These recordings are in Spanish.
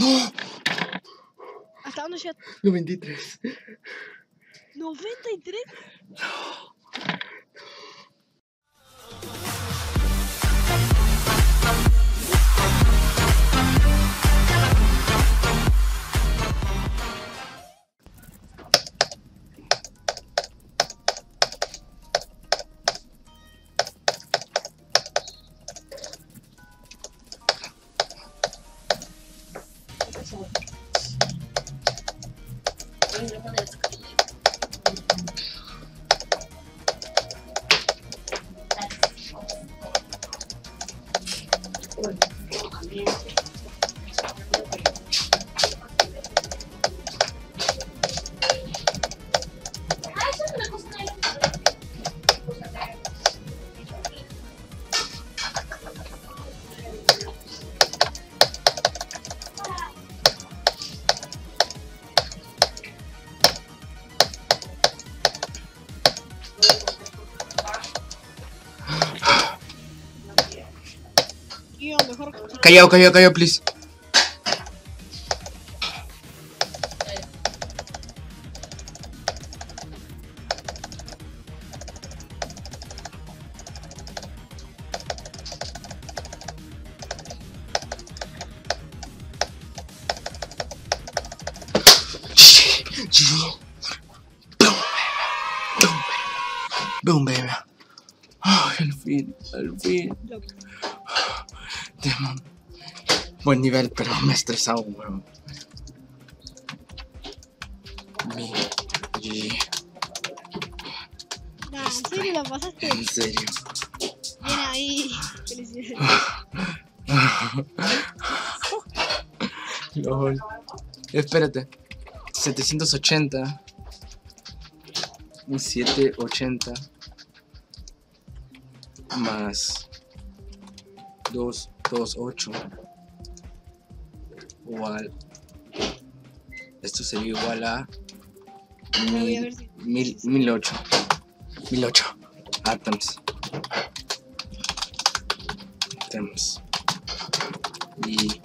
No, ¿Hasta dónde ya? 93. ¿93? いろんなのすごい。Mejor. Callado, callado, callado, please. Boom, boom, baby. Ay, al fin, al fin. Buen nivel, pero me he estresado, weón. Mi. Nah, ¿en serio la pasaste? En serio. Bien ahí. Felicidades. LOL. Espérate. 780. Un 780. Más 228. Igual. Esto sería igual a. Mil, si- mil, 1008. 1008. Atoms. Atoms. Y.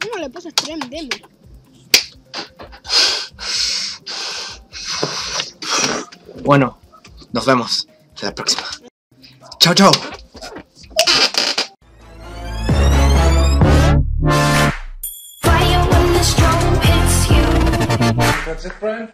¿Cómo le Demo? Bueno, nos vemos. Hasta la próxima. Chao, chao. That's it, Brian?